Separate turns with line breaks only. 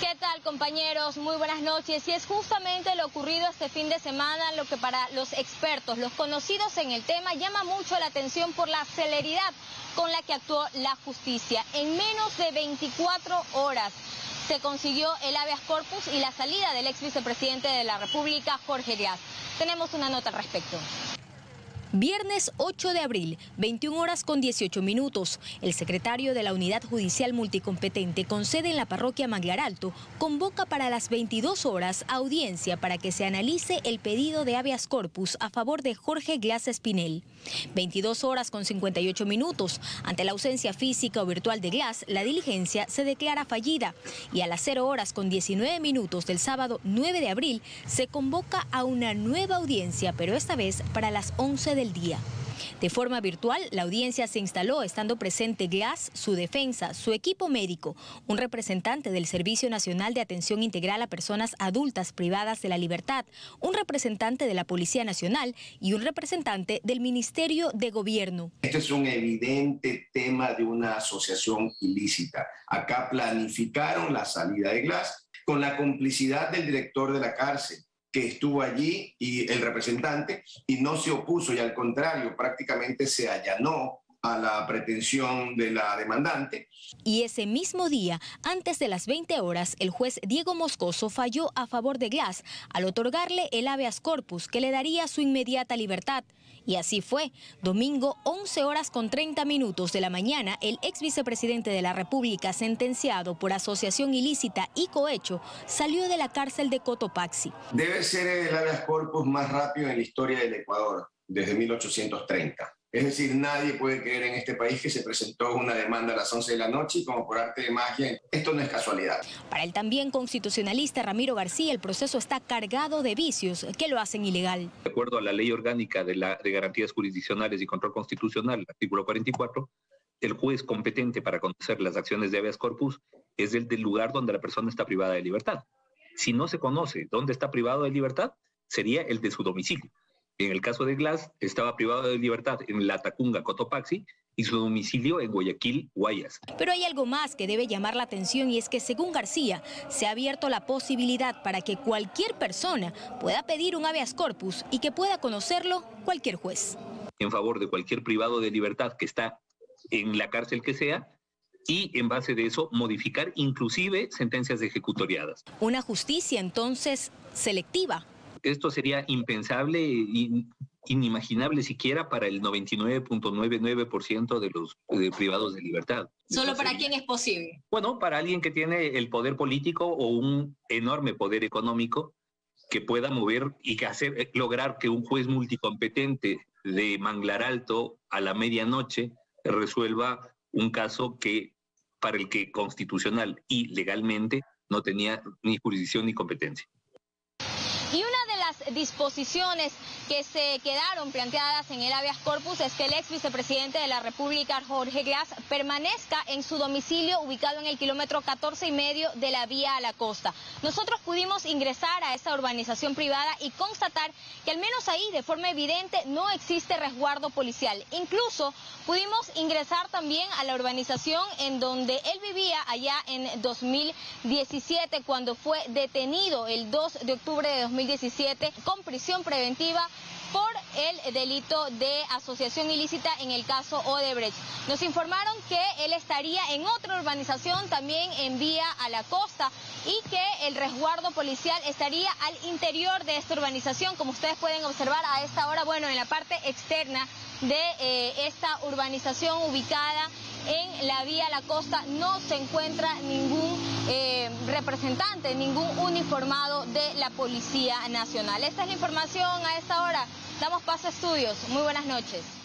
¿Qué tal compañeros? Muy buenas noches. Y es justamente lo ocurrido este fin de semana lo que para los expertos, los conocidos en el tema, llama mucho la atención por la celeridad con la que actuó la justicia. En menos de 24 horas se consiguió el habeas corpus y la salida del ex vicepresidente de la República, Jorge Díaz. Tenemos una nota al respecto.
Viernes 8 de abril, 21 horas con 18 minutos. El secretario de la Unidad Judicial Multicompetente con sede en la parroquia Manglar Alto convoca para las 22 horas audiencia para que se analice el pedido de habeas corpus a favor de Jorge Glass Espinel. 22 horas con 58 minutos. Ante la ausencia física o virtual de Glass, la diligencia se declara fallida y a las 0 horas con 19 minutos del sábado 9 de abril se convoca a una nueva audiencia, pero esta vez para las 11 día. De forma virtual, la audiencia se instaló estando presente Glass, su defensa, su equipo médico, un representante del Servicio Nacional de Atención Integral a Personas Adultas Privadas de la Libertad, un representante de la Policía Nacional y un representante del Ministerio de Gobierno.
Este es un evidente tema de una asociación ilícita. Acá planificaron la salida de Glass con la complicidad del director de la cárcel que estuvo allí y el representante y no se opuso y al contrario prácticamente se allanó a la pretensión de la demandante.
Y ese mismo día, antes de las 20 horas, el juez Diego Moscoso falló a favor de Glass al otorgarle el habeas corpus que le daría su inmediata libertad. Y así fue. Domingo, 11 horas con 30 minutos de la mañana, el ex vicepresidente de la República, sentenciado por asociación ilícita y cohecho, salió de la cárcel de Cotopaxi.
Debe ser el habeas corpus más rápido en la historia del Ecuador, desde 1830. Es decir, nadie puede creer en este país que se presentó una demanda a las 11 de la noche y como por arte de magia, esto no es casualidad.
Para el también constitucionalista Ramiro García, el proceso está cargado de vicios que lo hacen ilegal.
De acuerdo a la ley orgánica de, la, de garantías jurisdiccionales y control constitucional, artículo 44, el juez competente para conocer las acciones de habeas corpus es el del lugar donde la persona está privada de libertad. Si no se conoce dónde está privado de libertad, sería el de su domicilio. En el caso de Glass, estaba privado de libertad en La Tacunga, Cotopaxi, y su domicilio en Guayaquil, Guayas.
Pero hay algo más que debe llamar la atención y es que según García, se ha abierto la posibilidad para que cualquier persona pueda pedir un habeas corpus y que pueda conocerlo cualquier juez.
En favor de cualquier privado de libertad que está en la cárcel que sea, y en base de eso modificar inclusive sentencias ejecutoriadas.
Una justicia entonces selectiva
esto sería impensable e inimaginable siquiera para el 99.99% de los privados de libertad.
¿Solo para quién es posible?
Bueno, para alguien que tiene el poder político o un enorme poder económico que pueda mover y que hacer, eh, lograr que un juez multicompetente de Manglar Alto a la medianoche resuelva un caso que para el que constitucional y legalmente no tenía ni jurisdicción ni competencia
disposiciones que se quedaron planteadas en el habeas corpus es que el ex vicepresidente de la República, Jorge Glass, permanezca en su domicilio ubicado en el kilómetro 14 y medio de la vía a la costa. Nosotros pudimos ingresar a esta urbanización privada y constatar que al menos ahí de forma evidente no existe resguardo policial. Incluso pudimos ingresar también a la urbanización en donde él vivía allá en 2017 cuando fue detenido el 2 de octubre de 2017 con prisión preventiva por el delito de asociación ilícita en el caso Odebrecht. Nos informaron que él estaría en otra urbanización también en vía a la costa y que el resguardo policial estaría al interior de esta urbanización, como ustedes pueden observar a esta hora, bueno, en la parte externa de eh, esta urbanización ubicada en la vía la costa no se encuentra ningún eh, representante, ningún uniformado de la Policía Nacional. Esta es la información a esta hora. Damos paso a estudios. Muy buenas noches.